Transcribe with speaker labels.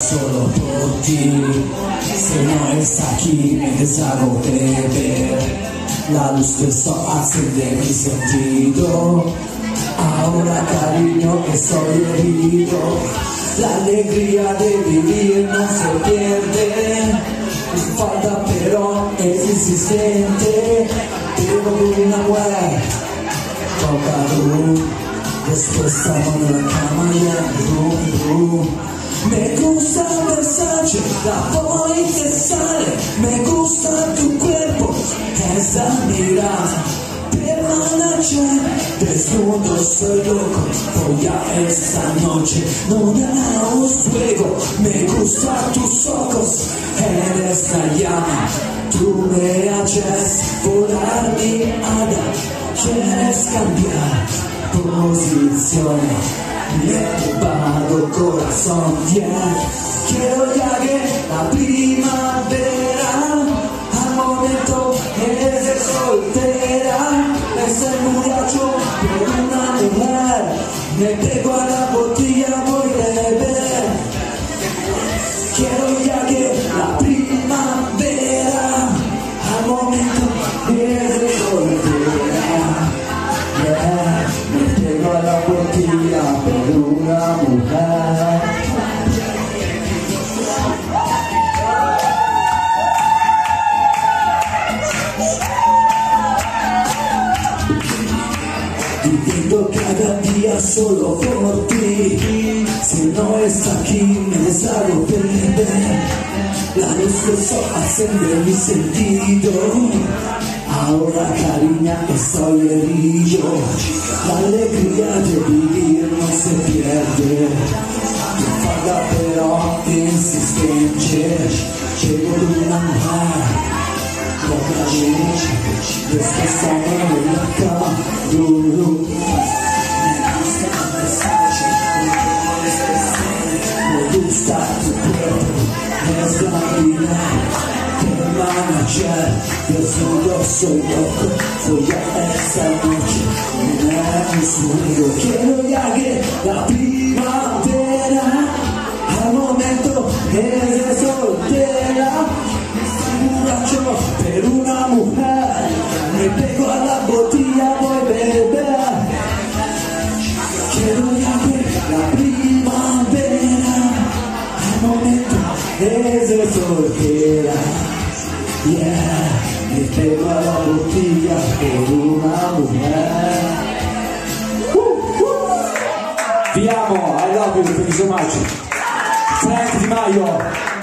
Speaker 1: solo por ti Si no es aquí me deshago beber. La luz del sol accende mi sentido. Ahora cariño estoy herido. La alegría de vivir no se pierde. Falta pero es insistente la voy que sale, me gusta tu cuerpo, esa mirada. Noche, desnudo soy loco, voy a esta noche, no damos fuego, me gustan tus ojos, eres la llama, tú me haces volar mi hada, quieres cambiar posición corazón, yeah. Quiero ya que la primavera al momento es de soltera, es el muchacho por una mujer, me pego a la botella, voy a beber. Quiero ya que la primavera al momento es de soltera, me pego a la botella. Viviendo cada día solo por ti Si no es aquí me deshago perder La luz del sol ascende mi sentido Ahora cariña estoy herido La alegría de vivir existentes Chegando na mar Contra a gente Descansa a manhã do luz manager Deus mudou, sou louco Foi essa noite Não é isso, eu quero ir a guerra da primavera per una mujer. Me pego a la botella voy beber quiero que la primavera. Al momento de soltera. Yeah. Me pego a la botella per una mujer. Uh, uh. Vi amo, I love you, thank you so much. Frank Di Maio